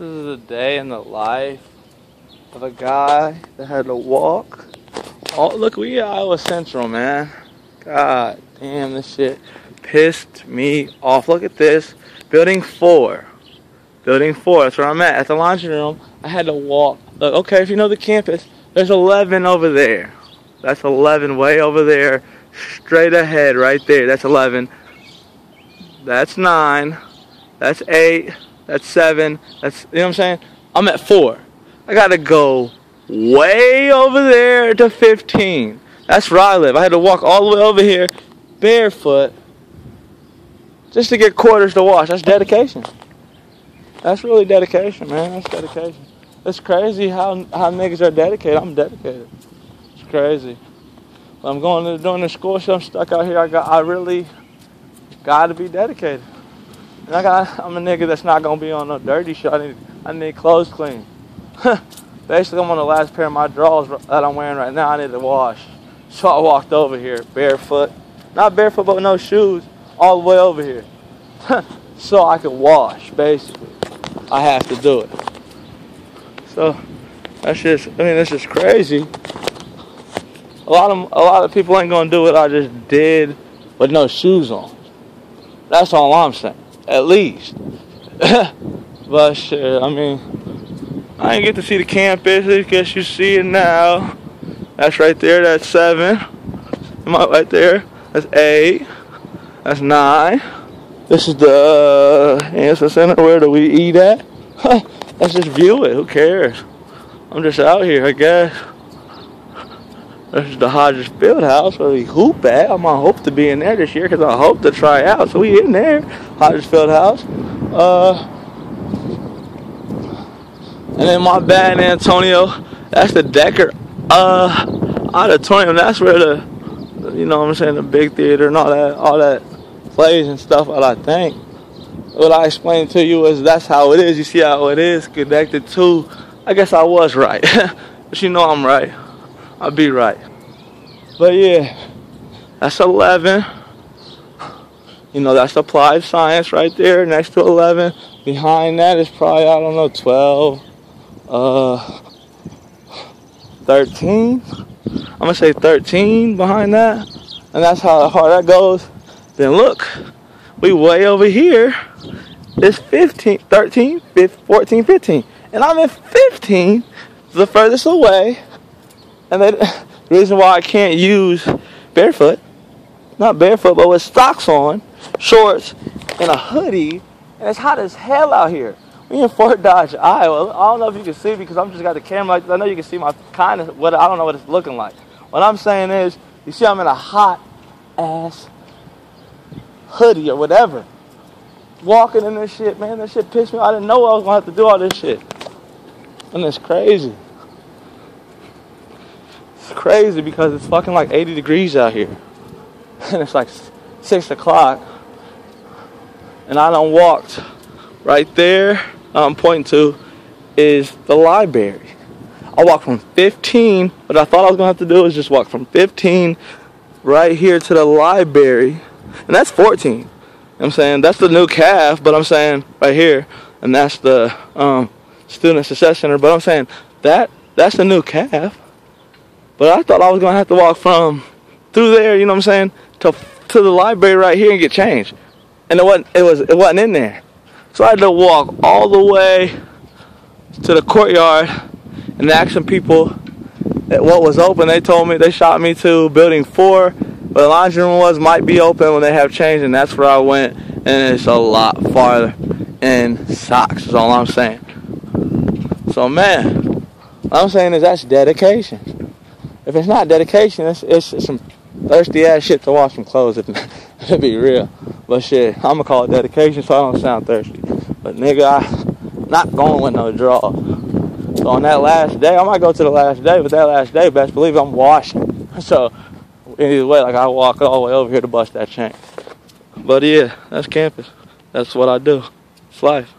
This is a day in the life of a guy that had to walk. Oh, look, we at Iowa Central, man. God damn, this shit pissed me off. Look at this. Building four. Building four. That's where I'm at. At the laundry room. I had to walk. Look, okay, if you know the campus, there's 11 over there. That's 11 way over there. Straight ahead, right there. That's 11. That's 9. That's 8. That's seven. That's you know what I'm saying. I'm at four. I gotta go way over there to 15. That's where I live. I had to walk all the way over here barefoot just to get quarters to wash. That's dedication. That's really dedication, man. That's dedication. It's crazy how how niggas are dedicated. I'm dedicated. It's crazy. I'm going to doing the school show. I'm stuck out here. I got I really got to be dedicated. And I got, I'm a nigga that's not gonna be on no dirty shit. I need, I need clothes clean. Basically, I'm on the last pair of my drawers that I'm wearing right now. I need to wash. So I walked over here barefoot, not barefoot, but no shoes, all the way over here, so I could wash. Basically, I have to do it. So that's just, I mean, that's just crazy. A lot of a lot of people ain't gonna do what I just did with no shoes on. That's all I'm saying at least. but shit, I mean, I didn't get to see the campus. I guess you see it now. That's right there. That's seven. Am I right there? That's eight. That's nine. This is the uh, answer center. Where do we eat at? Let's just view it. Who cares? I'm just out here, I guess. This is the Hodges Field House where we hoop at. I'm gonna hope to be in there this year because I hope to try out. So we in there, Hodges Field House. Uh, and then my bad Antonio, that's the Decker uh, Auditorium. That's where the, you know what I'm saying, the big theater and all that, all that plays and stuff. What I think. What I explained to you is that's how it is. You see how it is connected to. I guess I was right, but you know I'm right. I'll be right. But yeah, that's 11. You know, that's applied science right there next to 11. Behind that is probably, I don't know, 12, uh, 13. I'm gonna say 13 behind that. And that's how hard that goes. Then look, we way over here. It's 15, 13, 15, 14, 15. And I'm in 15, the furthest away and then the reason why I can't use barefoot, not barefoot, but with socks on, shorts, and a hoodie, and it's hot as hell out here. We in Fort Dodge, Iowa. I don't know if you can see because I'm just got the camera. I know you can see my kind of what I don't know what it's looking like. What I'm saying is, you see, I'm in a hot ass hoodie or whatever, walking in this shit, man. That shit pissed me. I didn't know I was gonna have to do all this shit, and it's crazy crazy because it's fucking like 80 degrees out here. And it's like 6 o'clock. And I don't walked. Right there, I'm pointing to, is the library. I walked from 15. What I thought I was going to have to do is just walk from 15 right here to the library. And that's 14. I'm saying? That's the new calf, but I'm saying right here. And that's the um, Student Success Center. But I'm saying that that's the new calf. But I thought I was gonna have to walk from through there, you know what I'm saying, to to the library right here and get changed. And it wasn't it was it wasn't in there. So I had to walk all the way to the courtyard and ask some people what was open. They told me they shot me to building four, but the laundry room was might be open when they have changed, and that's where I went. And it's a lot farther. And socks is all I'm saying. So man, I'm saying is that's dedication if it's not dedication, it's, it's, some thirsty ass shit to wash some clothes. If to be real, but shit, I'm gonna call it dedication so I don't sound thirsty. But nigga, I not going with no draw. So on that last day, I might go to the last day, but that last day, best believe I'm washing. So either way, like I walk all the way over here to bust that chain. But yeah, that's campus. That's what I do. It's life.